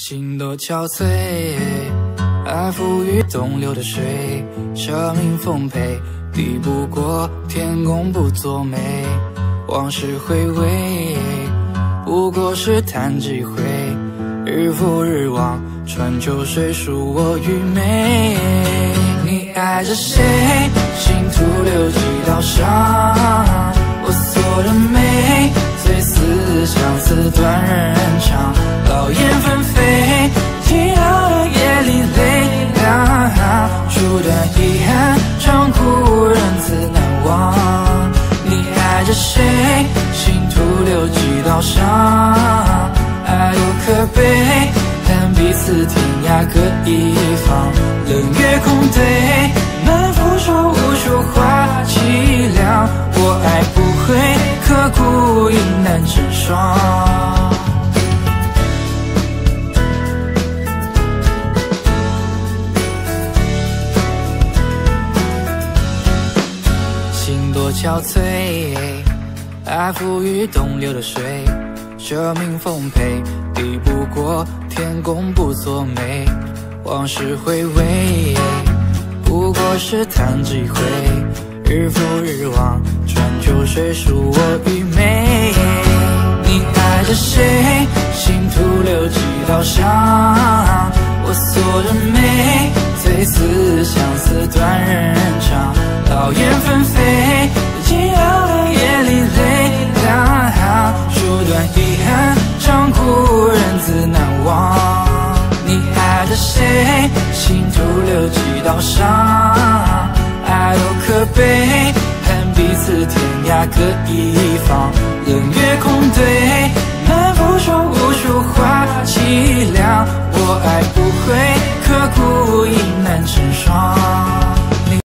心多憔悴，爱付与东流的水，生命奉陪，抵不过天公不作美。往事回味，不过是叹几回，日复日望，春秋水属我愚昧。你爱着谁？心徒留几道伤，几道伤？爱多可悲，但彼此天涯各一方。冷月空对，满腹愁无处话凄凉。我爱不会刻骨，应难成双。心多憔悴。爱付与东流的水，舍命奉陪，抵不过天公不作美。往事回味，不过是叹几回。日复日望，春秋水属我愚昧。你爱着谁？心徒留几道伤？我锁着眉，最思相思断人肠。老燕纷飞，着谁，心徒留几道伤，爱多可悲，恨彼此天涯各一方，冷月空对，满腹说无数话，凄凉，我爱不悔。